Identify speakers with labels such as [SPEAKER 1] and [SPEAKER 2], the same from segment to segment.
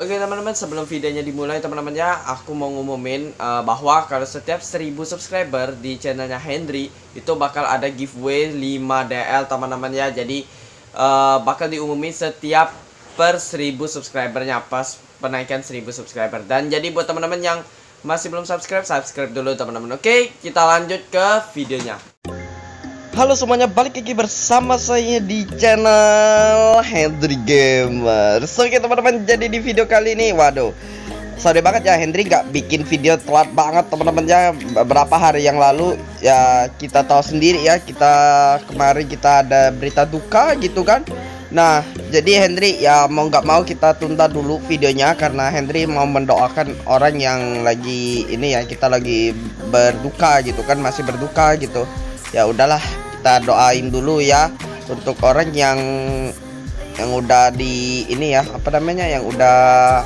[SPEAKER 1] Oke teman-teman sebelum videonya dimulai teman-teman ya aku mau ngumumin uh, bahwa kalau setiap 1000 subscriber di channelnya Henry itu bakal ada giveaway 5 DL teman-teman ya. Jadi uh, bakal diumumin setiap per 1000 subscribernya pas penaikan 1000 subscriber. Dan jadi buat teman-teman yang masih belum subscribe subscribe dulu teman-teman. Oke kita lanjut ke videonya Halo semuanya, balik lagi bersama saya di channel Hendry Gamer So oke teman-teman, jadi di video kali ini, waduh. Sorry banget ya, Hendry gak bikin video telat banget teman-teman ya. Beberapa hari yang lalu, ya kita tahu sendiri ya Kita kemarin kita ada berita duka gitu kan. Nah, jadi Hendry ya mau nggak mau kita tunda dulu videonya karena Hendry mau mendoakan orang yang lagi ini ya kita lagi berduka gitu kan masih berduka gitu. Ya udahlah kita doain dulu ya untuk orang yang yang udah di ini ya apa namanya yang udah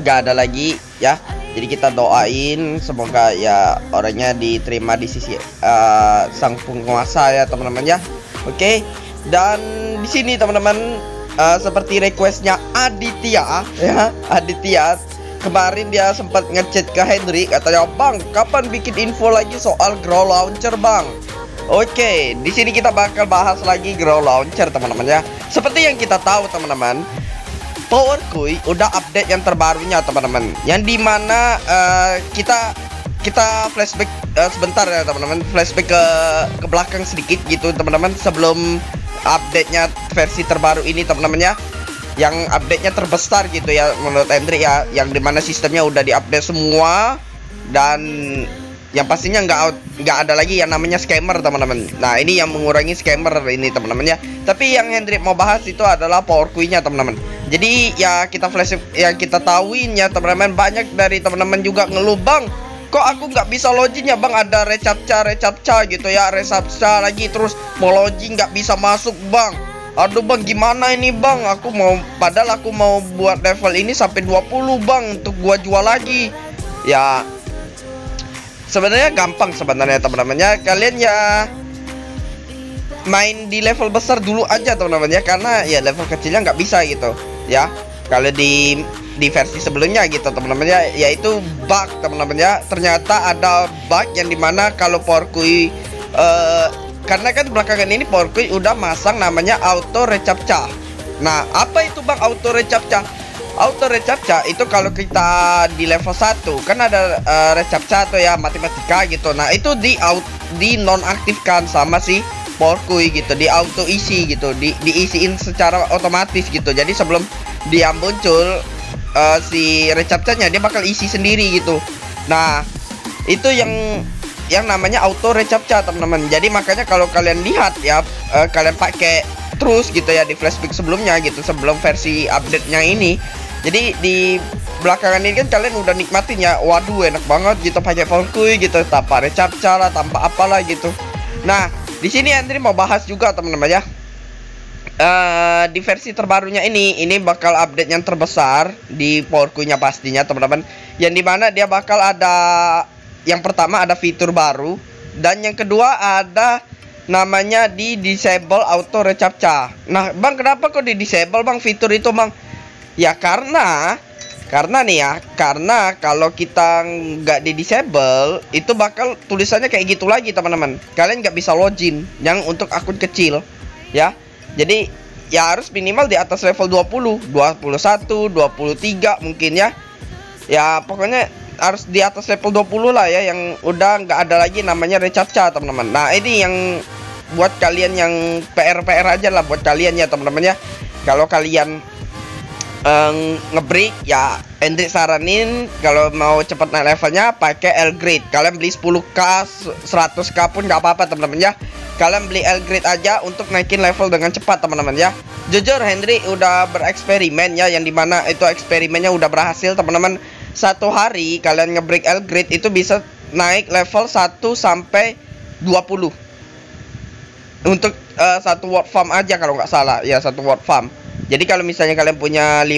[SPEAKER 1] nggak ada lagi ya. Jadi kita doain semoga ya orangnya diterima di sisi uh, sang penguasa ya teman-teman ya. Oke dan di sini teman-teman uh, seperti requestnya Aditya ya. Aditya kemarin dia sempat ngechat ke Henry katanya bang kapan bikin info lagi soal grow launcher bang Oke, di sini kita bakal bahas lagi grow launcher teman-teman ya. Seperti yang kita tahu teman-teman, PowerQuy udah update yang terbarunya teman-teman. Yang di mana uh, kita kita flashback uh, sebentar ya teman-teman, flashback ke ke belakang sedikit gitu teman-teman sebelum update-nya versi terbaru ini teman-teman ya. Yang update-nya terbesar gitu ya menurut Hendrik ya, yang di mana sistemnya udah diupdate semua dan yang pastinya nggak nggak ada lagi yang namanya scammer teman-teman. Nah ini yang mengurangi scammer ini teman-teman ya. Tapi yang Hendrik mau bahas itu adalah power queen-nya teman-teman. Jadi ya kita flash yang kita tahuin ya teman-teman banyak dari teman-teman juga ngeluh bang kok aku nggak bisa login ya bang? Ada recaptcha recaptcha gitu ya recaptcha lagi terus mau login nggak bisa masuk bang. Aduh bang gimana ini bang? Aku mau padahal aku mau buat level ini sampai 20 bang untuk gua jual lagi. Ya sebenarnya gampang sebenarnya teman-teman ya kalian ya main di level besar dulu aja teman-teman ya karena ya level kecilnya nggak bisa gitu ya. Kalau di di versi sebelumnya gitu teman-teman ya yaitu bug teman-teman ya ternyata ada bug yang di mana kalau porkui uh, karena kan belakangan ini porkui udah masang namanya auto recaptcha. Nah apa itu bang auto recaptcha auto recaptcha itu kalau kita di level 1 kan ada uh, recaptcha atau ya matematika gitu. Nah itu di out di nonaktifkan sama si Porkui gitu di auto isi gitu di diisiin secara otomatis gitu. Jadi sebelum dia muncul uh, si recaptcha-nya dia bakal isi sendiri gitu. Nah itu yang yang namanya auto recaptcha teman-teman. Jadi makanya kalau kalian lihat ya uh, kalian pakai terus gitu ya di flashback sebelumnya gitu sebelum versi update-nya ini. Jadi di belakangan ini kan kalian udah nikmatin ya waduh enak banget gitu pakai Valkyrie gitu tanpa recaptcha lah tanpa apalah gitu. Nah di sini Andri mau bahas juga teman-teman ya. Uh, di versi terbarunya ini ini bakal update yang terbesar di Valkyrie-nya pastinya teman-teman. Yang di mana dia bakal ada yang pertama ada fitur baru dan yang kedua ada namanya di disable auto recaptcha nah bang kenapa kok di disable bang fitur itu bang Ya karena karena nih ya, karena kalau kita nggak di disable itu bakal tulisannya kayak gitu lagi teman-teman. Kalian nggak bisa login yang untuk akun kecil, ya. Jadi ya harus minimal di atas level 20, 21, 23 mungkin ya. Ya pokoknya harus di atas level 20 lah ya yang udah nggak ada lagi namanya recaptcha teman-teman. Nah ini yang buat kalian yang PR PR aja lah buat kalian ya teman-teman ya. Kalau kalian um, ngebreak ya Hendrik saranin kalau mau cepet naik levelnya pakai L grade kalian beli 10k 100k pun nggak apa-apa teman-teman ya kalian beli L grade aja untuk naikin level dengan cepat teman-teman ya jujur Henry udah bereksperimen ya yang di mana itu eksperimennya udah berhasil teman-teman. Satu hari kalian ngebreak L grade itu bisa naik level 1 sampai 20 untuk uh, satu word farm aja kalau nggak salah. Ya satu word farm. Jadi kalau misalnya kalian punya 5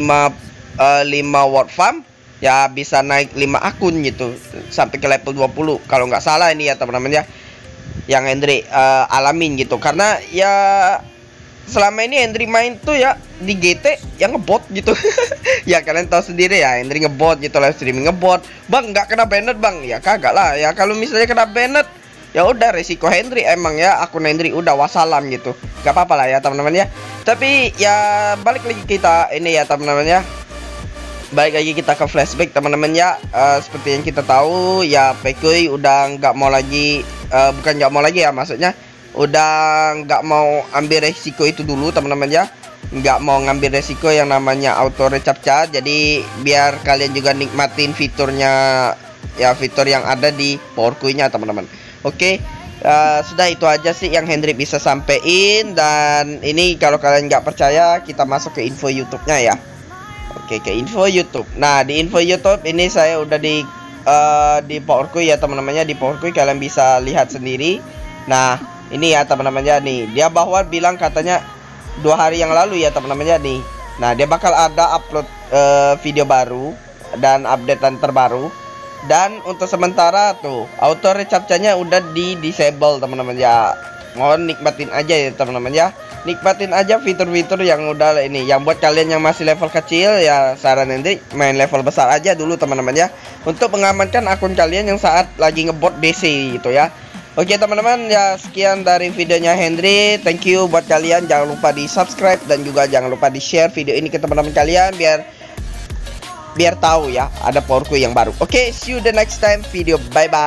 [SPEAKER 1] uh, 5 word farm ya bisa naik 5 akun gitu. Sampai ke level 20 kalau nggak salah ini ya teman-teman ya. Yang Andre uh, alamin gitu. Karena ya selama ini Hendry main tuh ya di GT yang ngebot gitu. Ya kalian tahu sendiri ya Hendry ngebot gitu live streaming ngebot. Bang nggak kena banned bang. Ya kagak lah. Ya kalau misalnya kena banned ya udah resiko Hendry emang ya akun Hendry udah wassalam gitu. Gak apa-apa lah ya teman-teman ya. Tapi ya balik lagi kita ini ya teman-teman ya. Balik lagi kita ke flashback teman-teman ya. Uh, seperti yang kita tahu ya Pekui udah nggak mau lagi uh, bukan nggak mau lagi ya maksudnya. Udah nggak mau ambil resiko itu dulu teman-teman ya. Nggak mau ngambil resiko yang namanya auto recaptcha jadi biar kalian juga nikmatin fiturnya ya fitur yang ada di PowerQuay-nya teman-teman oke uh, sudah itu aja sih yang Hendrik bisa sampein. Dan ini kalau kalian nggak percaya kita masuk ke info YouTube-nya ya. Oke ke info YouTube. Nah di info YouTube ini saya udah di uh, di PowerQuay ya teman-temannya. Di PowerQuay kalian bisa lihat sendiri. Nah ini ya teman-teman ya nih. Dia bahwa bilang katanya dua hari yang lalu ya teman-teman ya nih. Nah dia bakal ada upload uh, video baru dan updatean terbaru dan untuk sementara tuh auto recaptcha-nya udah di disable teman-teman ya. Mohon nikmatin aja ya teman-teman ya. Nikmatin aja fitur-fitur yang udah ini yang buat kalian yang masih level kecil ya saran nanti main level besar aja dulu teman-teman ya. Untuk mengamankan akun kalian yang saat lagi ngebot DC gitu ya. Oke teman-teman ya sekian dari videonya Henry Thank you buat kalian. Jangan lupa di subscribe dan juga jangan lupa di share video ini ke teman-teman kalian biar biar tahu ya ada powerku yang baru. Oke see you the next time. Video bye bye